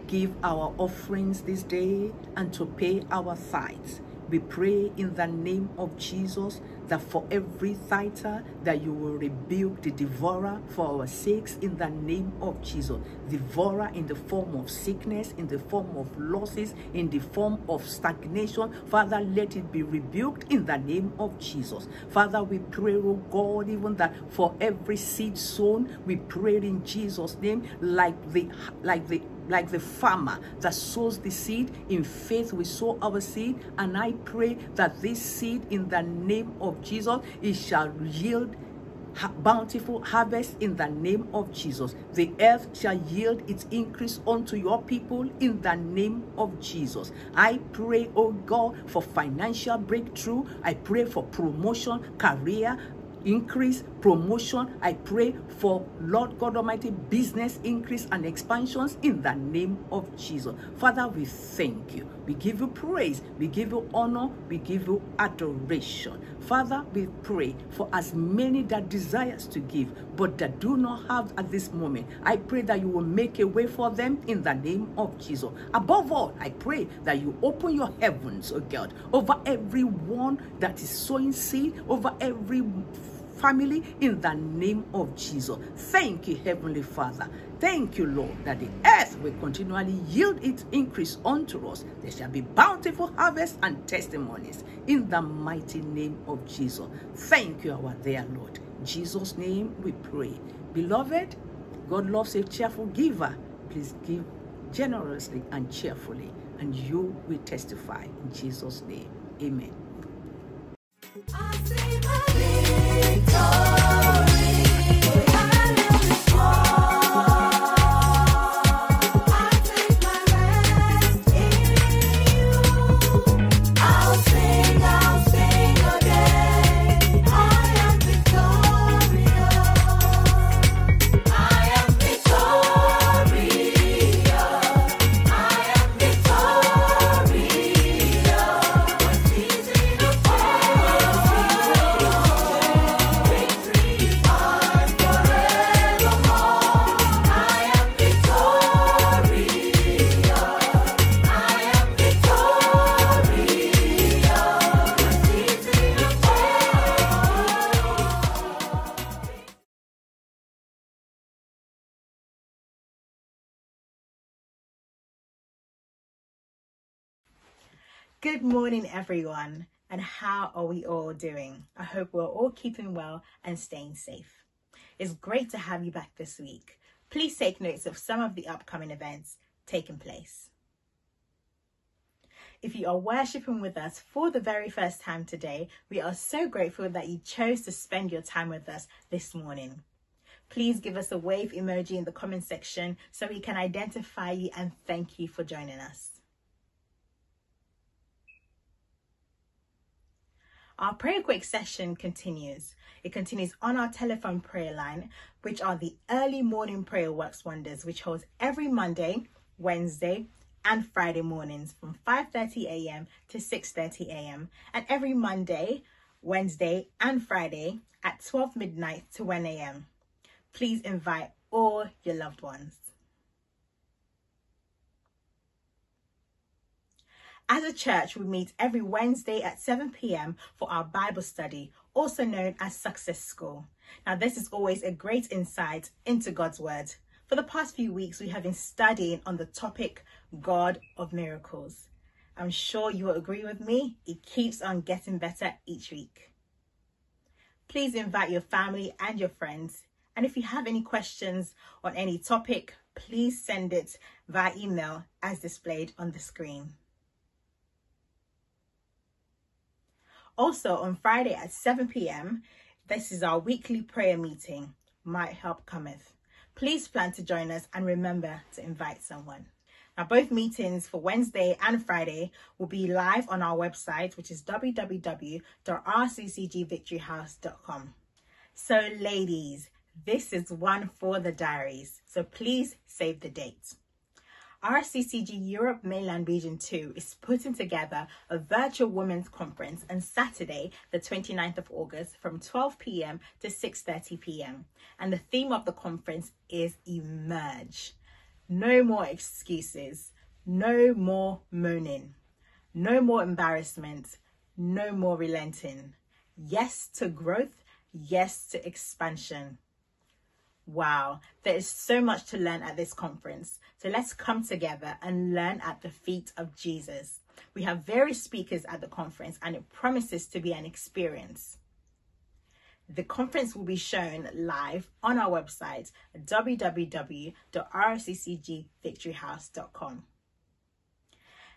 give our offerings this day and to pay our tithes. We pray in the name of Jesus that for every tither that you will rebuke the devourer for our sakes in the name of Jesus. Devourer in the form of sickness, in the form of losses, in the form of stagnation. Father, let it be rebuked in the name of Jesus. Father, we pray, oh God, even that for every seed sown, we pray in Jesus' name, like the like the like the farmer that sows the seed in faith we sow our seed. And i pray that this seed in the name of jesus it shall yield bountiful harvest in the name of jesus. The earth shall yield its increase unto your people in the name of jesus. I pray oh god for financial breakthrough. I pray for promotion career increase, promotion. I pray for Lord God Almighty business increase and expansions in the name of Jesus. Father, we thank you. We give you praise. We give you honor. We give you adoration. Father, we pray for as many that desires to give, but that do not have at this moment. I pray that you will make a way for them in the name of Jesus. Above all, I pray that you open your heavens, oh God, over everyone that is sowing seed, over every family in the name of Jesus. Thank you, Heavenly Father. Thank you, Lord, that the earth will continually yield its increase unto us. There shall be bountiful harvest and testimonies in the mighty name of Jesus. Thank you, our dear Lord. In Jesus' name we pray. Beloved, God loves a cheerful giver. Please give generously and cheerfully, and you will testify in Jesus' name. Amen. I see my victory. Good morning, everyone, and how are we all doing? I hope we're all keeping well and staying safe. It's great to have you back this week. Please take notes of some of the upcoming events taking place. If you are worshipping with us for the very first time today, we are so grateful that you chose to spend your time with us this morning. Please give us a wave emoji in the comment section so we can identify you and thank you for joining us. Our prayer quick session continues. It continues on our telephone prayer line, which are the early morning prayer works wonders, which holds every Monday, Wednesday, and Friday mornings from 5:30 a.m. to 6:30 a.m. and every Monday, Wednesday, and Friday at 12 midnight to 1 a.m. Please invite all your loved ones. As a church, we meet every Wednesday at 7 p.m. for our Bible study, also known as Success School. Now, this is always a great insight into God's Word. For the past few weeks, we have been studying on the topic God of Miracles. I'm sure you will agree with me, it keeps on getting better each week. Please invite your family and your friends. And if you have any questions on any topic, please send it via email as displayed on the screen. Also, on Friday at 7 p.m., this is our weekly prayer meeting. Might help cometh. Please plan to join us and remember to invite someone. Now, both meetings for Wednesday and Friday will be live on our website, which is www.rccgvictoryhouse.com. So, ladies, this is one for the diaries. So, please save the date. RCCG Europe Mainland Region 2 is putting together a virtual women's conference on Saturday, the 29th of August from 12 p.m. to 6:30 p.m. And the theme of the conference is emerge. No more excuses, no more moaning, no more embarrassment, no more relenting. Yes to growth, yes to expansion. Wow, there is so much to learn at this conference. So let's come together and learn at the feet of Jesus. We have various speakers at the conference and it promises to be an experience. The conference will be shown live on our website www.rccgvictoryhouse.com.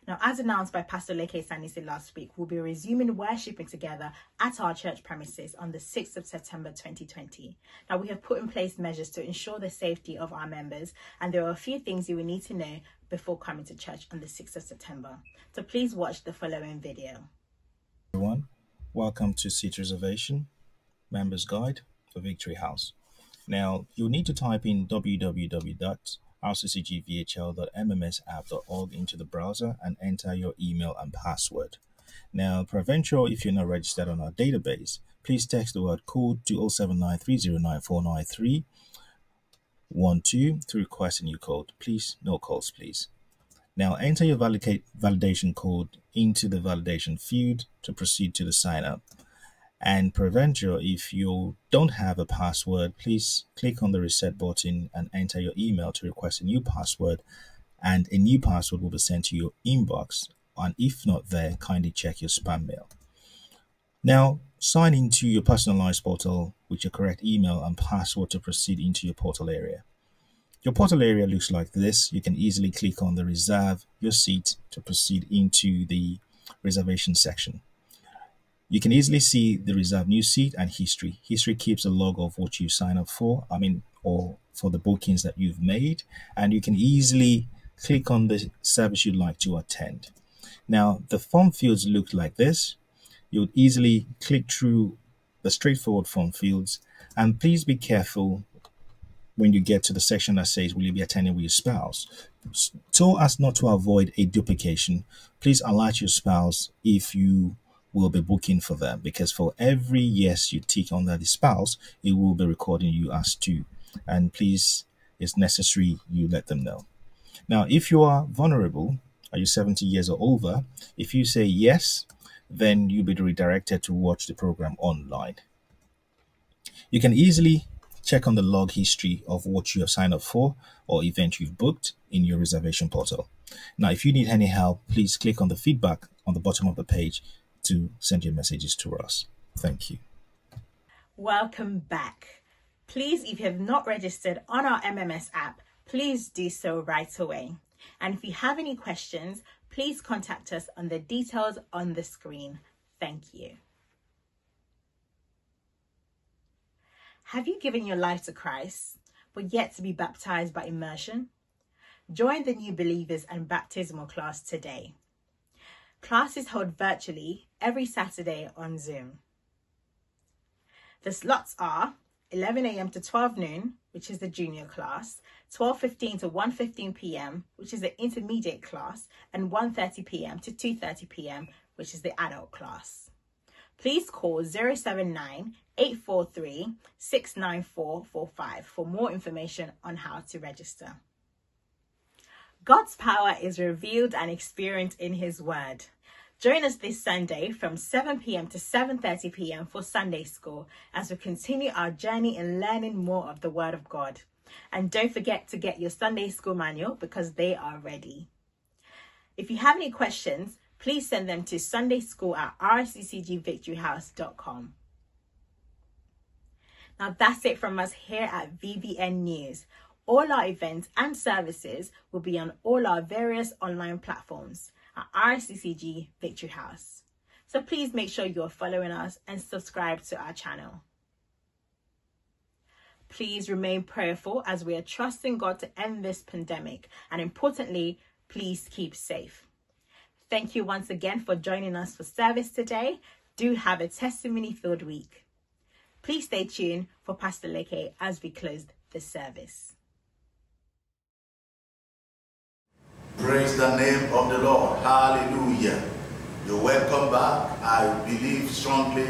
Now, as announced by Pastor Leke Sanusi last week, we'll be resuming worshipping together at our church premises on the 6th of September 2020. Now, we have put in place measures to ensure the safety of our members, and there are a few things you will need to know before coming to church on the 6th of September. So please watch the following video. everyone. Welcome to Seat Reservation Members Guide for Victory House. Now, you'll need to type in www.rccgvhl.mmsapp.org into the browser and enter your email and password. Now, peradventure, if you're not registered on our database, please text the word code to 0793094993 to request a new code. Please, no calls, please. Now enter your validation code into the validation field to proceed to the sign up. And peradventure, if you don't have a password, please click on the reset button and enter your email to request a new password. And a new password will be sent to your inbox. And if not there, kindly check your spam mail. Now, sign into your personalized portal with your correct email and password to proceed into your portal area. Your portal area looks like this. You can easily click on the reserve your seat to proceed into the reservation section. You can easily see the reserve new seat and history. History keeps a log of what you sign up for, I mean, or for the bookings that you've made, and you can easily click on the service you'd like to attend. Now, the form fields look like this. You'll easily click through the straightforward form fields, and please be careful when you get to the section that says, Will you be attending with your spouse? So as not to avoid a duplication, please alert your spouse if you will be booking for them because for every yes you tick under the spouse, it will be recording you as two. And please, it's necessary you let them know. Now, if you are vulnerable, are you 70 years or over? If you say yes, then you'll be redirected to watch the program online. You can easily check on the log history of what you have signed up for or event you've booked in your reservation portal. Now, if you need any help, please click on the feedback on the bottom of the page to send your messages to us. Thank you. Welcome back. Please, if you have not registered on our MMS app, please do so right away. And if you have any questions, please contact us on the details on the screen. Thank you. Have you given your life to Christ, but yet to be baptized by immersion? Join the new believers and baptismal class today. Class is held virtually every Saturday on Zoom. The slots are 11 a.m. to 12 noon, which is the junior class, 12:15 to 1:15 p.m., which is the intermediate class, and 1:30 p.m. to 2:30 p.m., which is the adult class. Please call 079 843 69445 for more information on how to register. God's power is revealed and experienced in his word. Join us this Sunday from 7 p.m. to 7:30 p.m. for Sunday school as we continue our journey in learning more of the word of God. And don't forget to get your Sunday school manual because they are ready. If you have any questions, please send them to sundayschool at rccgvictoryhouse.com. Now that's it from us here at VBN News. All our events and services will be on all our various online platforms at RCCG Victory House. So please make sure you're following us and subscribe to our channel. Please remain prayerful as we are trusting God to end this pandemic. And importantly, please keep safe. Thank you once again for joining us for service today. Do have a testimony filled week. Please stay tuned for Pastor Leke as we close the service. Praise the name of the Lord. Hallelujah. You're welcome back. I believe strongly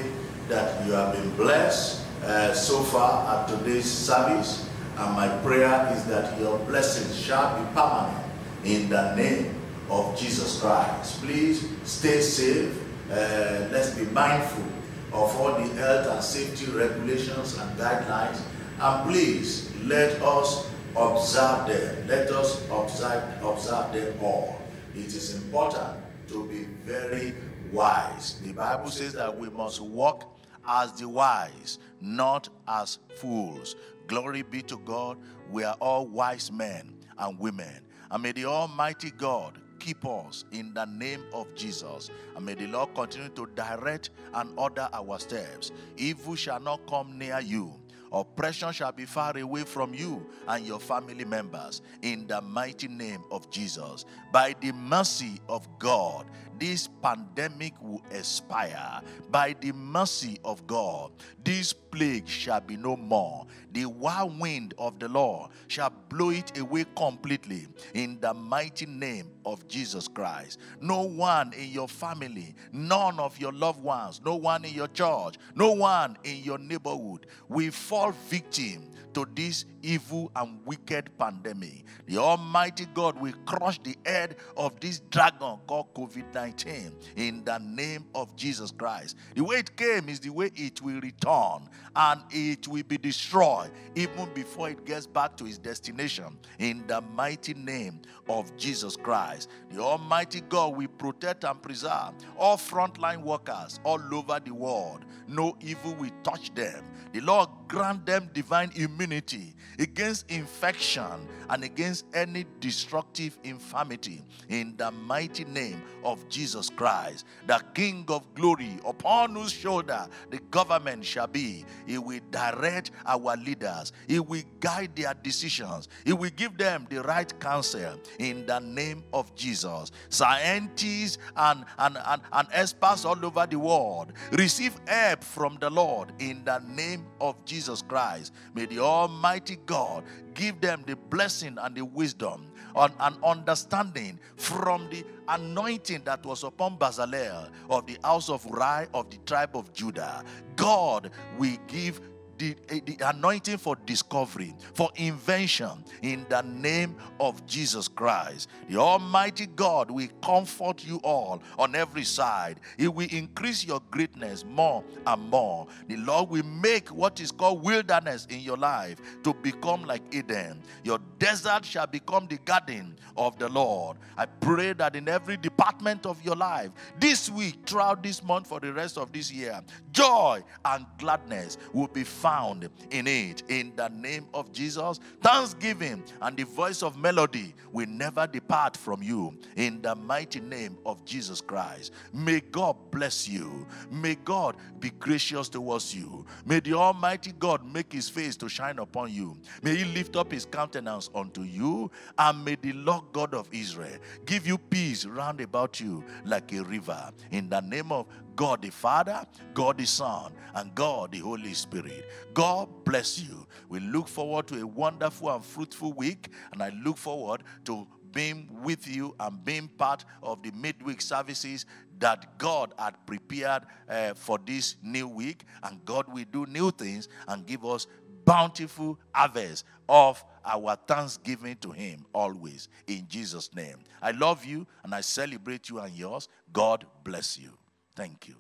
that you have been blessed uh, so far at today's service. And my prayer is that your blessings shall be permanent in the name of Jesus Christ. Please stay safe. Uh, let's be mindful of all the health and safety regulations and guidelines. And please let us observe them. Let us observe, observe them all. It is important to be very wise. The Bible says that we must walk as the wise, not as fools. Glory be to God. We are all wise men and women. And may the Almighty God keep us in the name of Jesus. And may the Lord continue to direct and order our steps. Evil shall not come near you. Oppression shall be far away from you and your family members in the mighty name of Jesus. By the mercy of God, this pandemic will expire. By the mercy of God, this plague shall be no more. The wind of the Lord shall blow it away completely in the mighty name of Jesus Christ. No one in your family, none of your loved ones, no one in your church, no one in your neighborhood will fall victim to this evil and wicked pandemic. The Almighty God will crush the head of this dragon called COVID 19 in the name of Jesus Christ. The way it came is the way it will return and it will be destroyed even before it gets back to its destination in the mighty name of Jesus Christ. The Almighty God will protect and preserve all frontline workers all over the world. No evil will touch them. The Lord grant them divine immunity against infection and against any destructive infirmity in the mighty name of Jesus Christ, the King of glory, upon whose shoulder the government shall be. He will direct our leaders, He will guide their decisions, He will give them the right counsel in the name of Jesus. Scientists and, and, and, and experts all over the world receive help from the Lord in the name of Jesus Christ. May the Almighty God give them the blessing and the wisdom and, and understanding from the anointing that was upon Bezalel of the house of Rai of the tribe of Judah. God will give the, eh, the anointing for discovery, for invention in the name of Jesus Christ. The Almighty God will comfort you all on every side. He will increase your greatness more and more. The Lord will make what is called wilderness in your life to become like Eden. Your desert shall become the garden of the Lord. I pray that in every department of your life, this week, throughout this month, for the rest of this year, joy and gladness will be found in it. In the name of Jesus, thanksgiving and the voice of melody will never depart from you. In the mighty name of Jesus Christ, may God bless you. May God be gracious towards you. May the Almighty God make his face to shine upon you. May he lift up his countenance unto you, and may the Lord God of Israel give you peace round about you like a river. In the name of God the Father, God the Son, and God the Holy Spirit. God bless you. We look forward to a wonderful and fruitful week, and I look forward to being with you and being part of the midweek services that God had prepared uh, for this new week. And God will do new things and give us bountiful harvest of our thanksgiving to Him always in Jesus' name. I love you and I celebrate you and yours. God bless you. Thank you.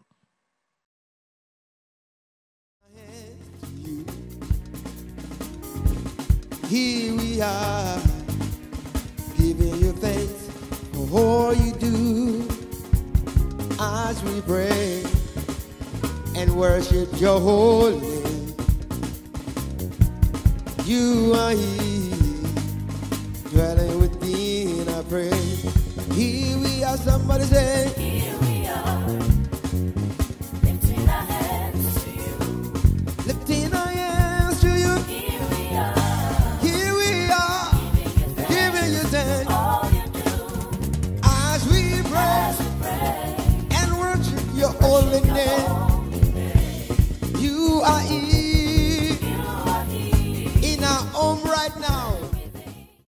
Here we are, giving you thanks for all you do as we pray and worship your holy name. You are here, dwelling within our praise. Here we are, somebody say, name. You are here in our home right now.